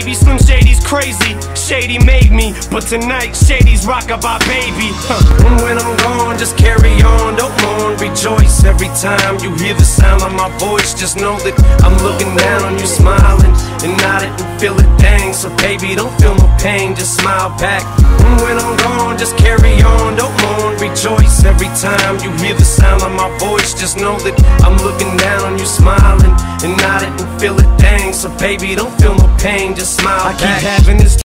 Baby Slim Shady's crazy, Shady made me, but tonight Shady's rockabye baby. Huh. And when I'm gone, just carry on, don't mourn, rejoice every time you hear the sound of my voice. Just know that I'm looking down on you, smiling and nodding and feel it dang. So baby, don't feel no pain, just smile back. And when I'm gone, just carry on, don't mourn, rejoice every time you hear the sound of my voice. Just know that I'm looking down on you, smiling and nodding and feel it. So baby, don't feel no pain, just smile I keep having this